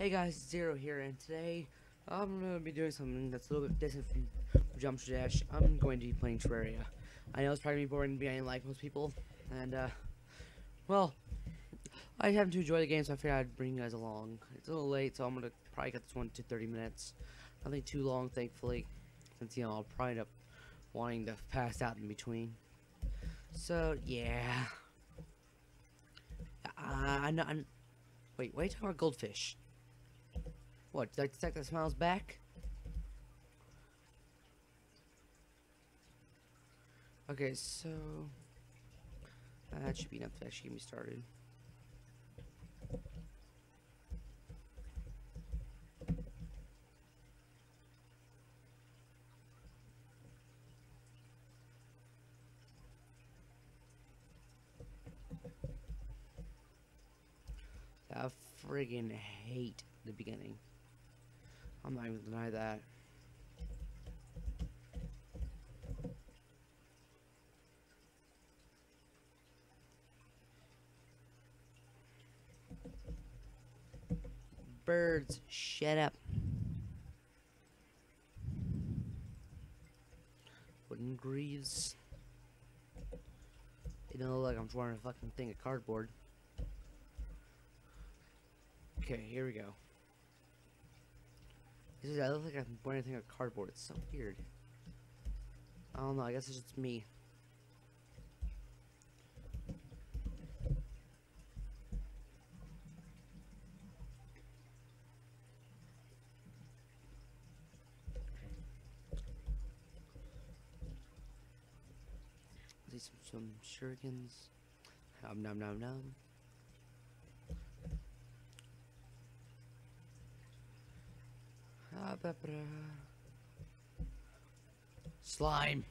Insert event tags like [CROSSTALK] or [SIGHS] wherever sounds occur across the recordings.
Hey guys, Ziro here, and today I'm gonna be doing something that's a little bit different from Geometry Dash. I'm going to be playing Terraria. I know it's probably boring to be like most people, and uh, well, I happen to enjoy the game, so I figured I'd bring you guys along. It's a little late, so I'm gonna probably get this one to 30 minutes. Nothing too long, thankfully, since you know I'll probably end up wanting to pass out in between. So yeah. Uh, I know. I, wait, wait, talking about goldfish. What? Did I detect that smiles back? Okay, so uh, that should be enough to actually get me started. I friggin' hate the beginning. I'm not even deny that. Birds, shut up. Wooden greaves. It don't look like I'm drawing a fucking thing of cardboard. Okay, here we go. This is, I look like I'm wearing anything of cardboard. It's so weird. I don't know. I guess it's just me. See some some shurikens. Nom nom nom nom. Slime.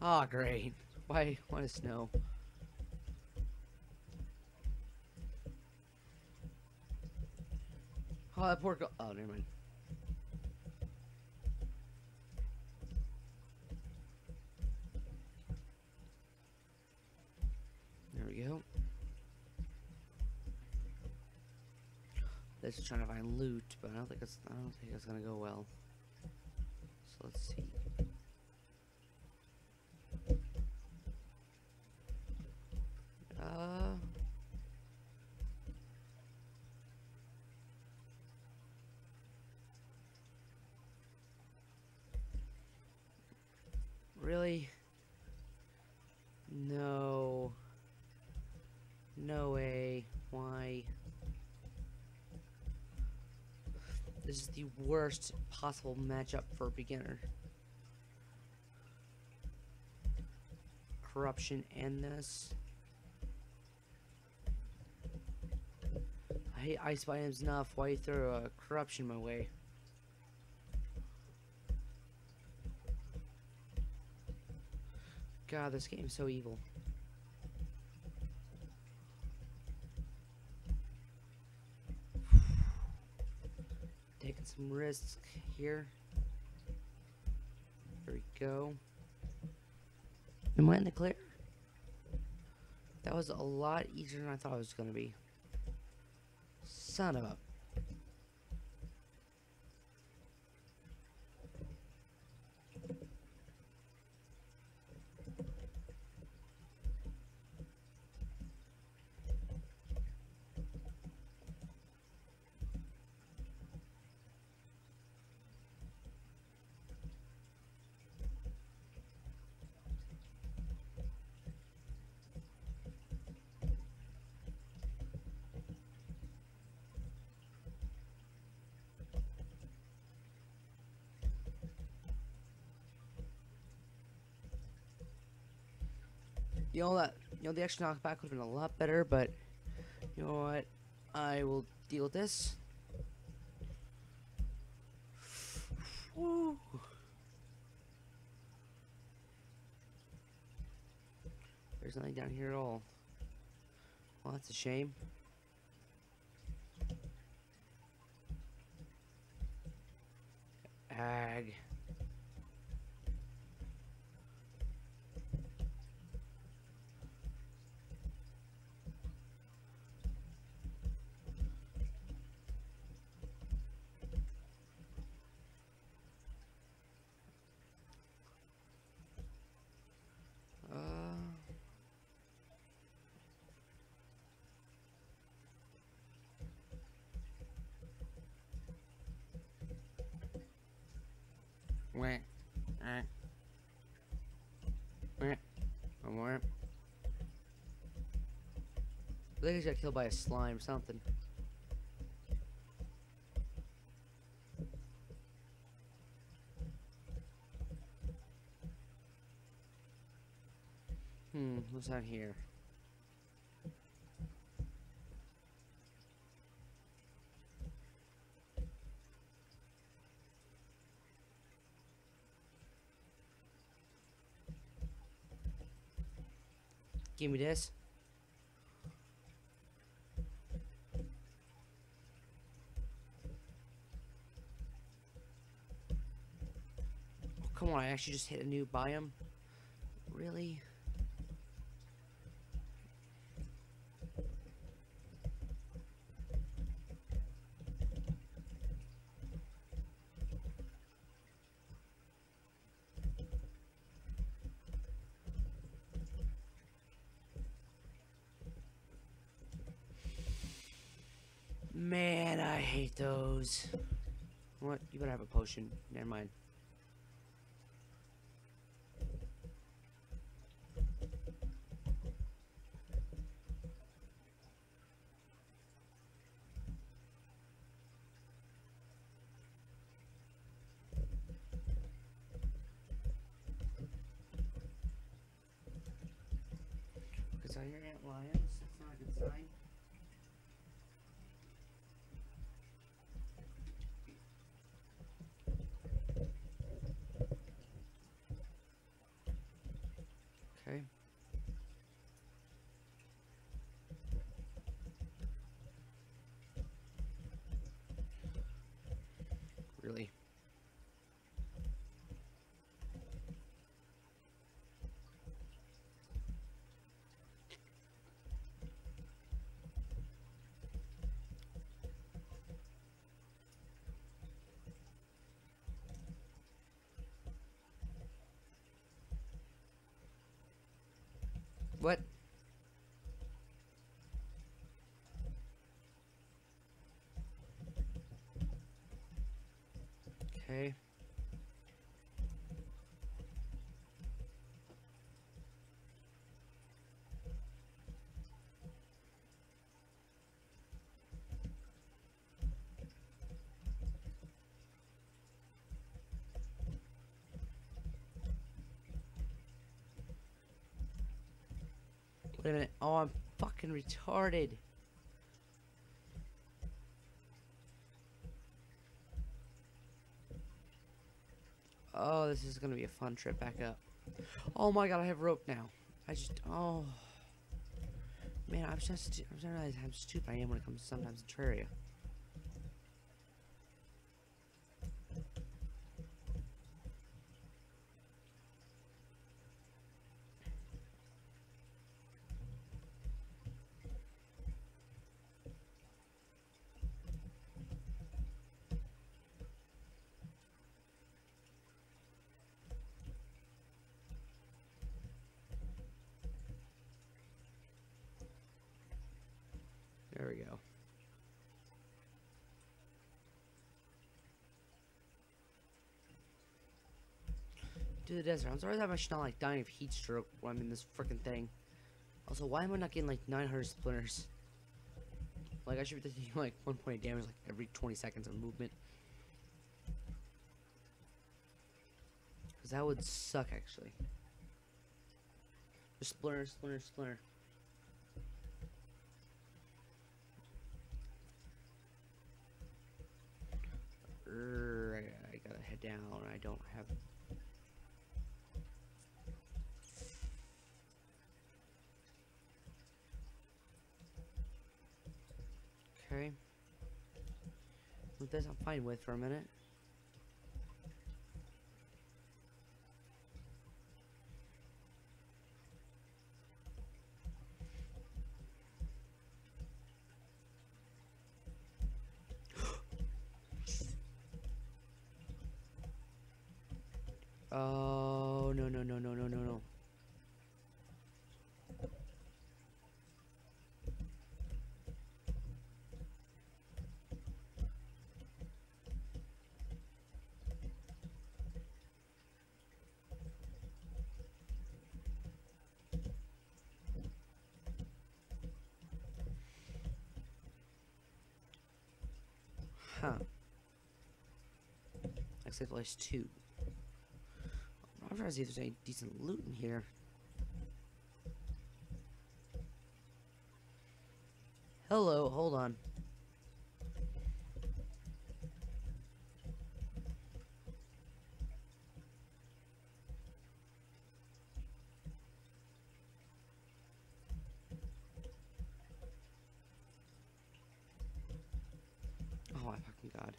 Ah, great. Why? Why snow? Oh, that poor girl. Oh, never mind. There we go. This is trying to find loot, but I don't think it's I don't think it's gonna go well. So let's see. Uh Really? No. No way. Why? This is the worst possible matchup for a beginner. Corruption and this. I hate ice items enough. Why you throw a corruption my way? God, this game's so evil. Some risks here. There we go. Am I in the clear? That was a lot easier than I thought it was gonna be. Son of a You know that you know the extra knockback would have been a lot better, but you know what? I will deal with this. Woo. There's nothing down here at all. Well, that's a shame. Ag. I think he got killed by a slime something. Hmm, what's out here? Give me this. Oh, come on, I actually just hit a new biome? Really? Man, I hate those. What? You better have a potion. Never mind. I hear ant lions. That's not a good sign. Okay. Really? What? Okay. Wait a minute. Oh, I'm fucking retarded. Oh, this is gonna be a fun trip back up. Oh my god, I have rope now. I just, oh. Man, I'm just, I'm to realize how stupid I am when it comes to sometimes to Terraria. We go. To the desert. I'm sorry that I should not like dying of heat stroke when I'm in this freaking thing. Also, why am I not getting like 900 splinters? Like I should be taking [LAUGHS] like one point of damage like every 20 seconds of movement. Cause that would suck actually. Just splinter, splinter, splinter. Err, I, I gotta head down. I don't have. Okay. With this, I'm fine with for a minute. Oh no no no no no no no. Huh. Except place two. I'm trying to see if there's any decent loot in here. Hello, hold on. Oh my fucking god.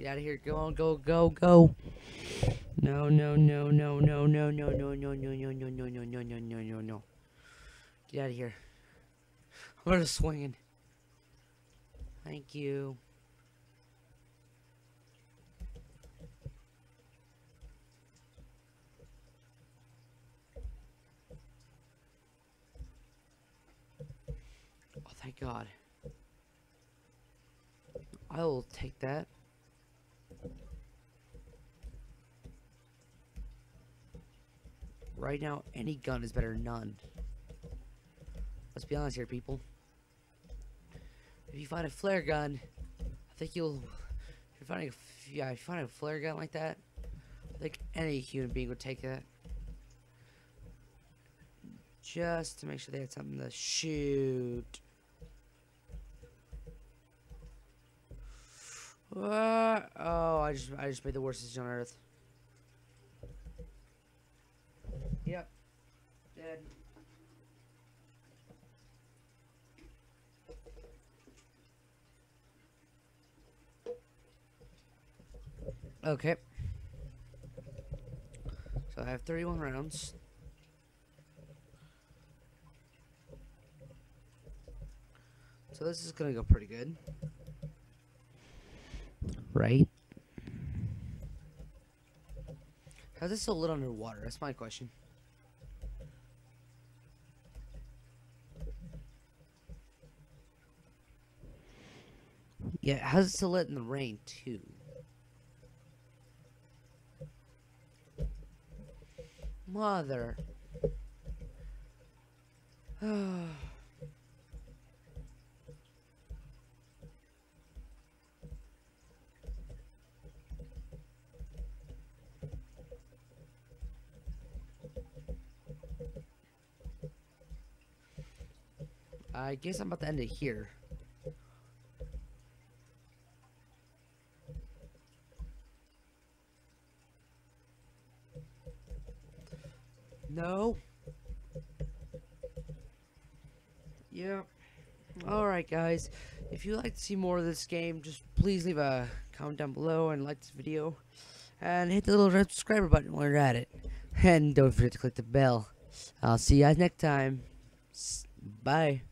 Get out of here. Go on, go, go, go. No, no, no, no, no, no, no, no, no, no, no, no, no, no, no, no, no, no, no. Get out of here. I'm gonna swinging. Thank you. Oh, thank God. I will take that. Right now, any gun is better than none. Let's be honest here, people. If you find a flare gun, I think you'll. If you find a, yeah, if you find a flare gun like that, I think any human being would take that. Just to make sure they had something to shoot. What? Oh, I just I just made the worst decision on earth. Dead. Okay. So I have 31 rounds. So this is gonna go pretty good. Right? How's this so lit underwater? That's my question. Yeah, how's it still lit in the rain too? Mother. [SIGHS] I guess I'm about to end it here. No. Yeah. Alright, guys. If you'd like to see more of this game, just please leave a comment down below and like this video. And hit the little red subscriber button while you're at it. And don't forget to click the bell. I'll see you guys next time. Bye.